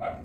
Bye.